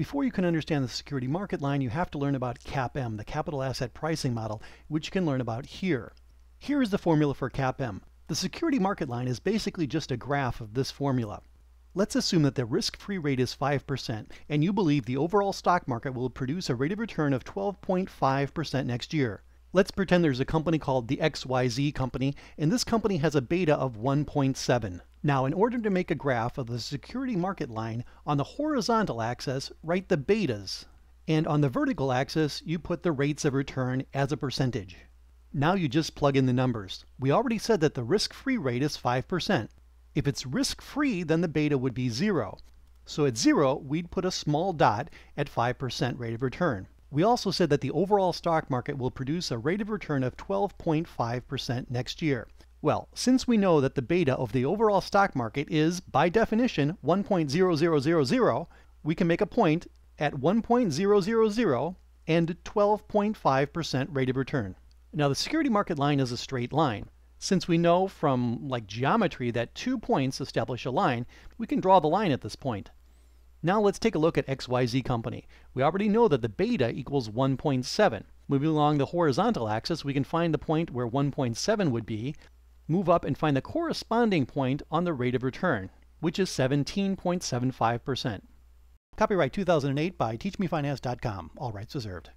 Before you can understand the security market line, you have to learn about CAPM, the capital asset pricing model, which you can learn about here. Here is the formula for CAPM. The security market line is basically just a graph of this formula. Let's assume that the risk-free rate is 5%, and you believe the overall stock market will produce a rate of return of 12.5% next year. Let's pretend there's a company called the XYZ company, and this company has a beta of 1.7. Now, in order to make a graph of the security market line, on the horizontal axis, write the betas, and on the vertical axis, you put the rates of return as a percentage. Now you just plug in the numbers. We already said that the risk-free rate is 5%. If it's risk-free, then the beta would be zero. So at zero, we'd put a small dot at 5% rate of return. We also said that the overall stock market will produce a rate of return of 12.5% next year. Well, since we know that the beta of the overall stock market is, by definition, 1.0000, we can make a point at 1.000 and 12.5% rate of return. Now the security market line is a straight line. Since we know from like geometry that two points establish a line, we can draw the line at this point. Now let's take a look at XYZ company. We already know that the beta equals 1.7. Moving along the horizontal axis, we can find the point where 1.7 would be, move up and find the corresponding point on the rate of return, which is 17.75%. Copyright 2008 by TeachMeFinance.com. All rights reserved.